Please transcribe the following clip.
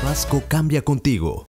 Tabasco cambia contigo.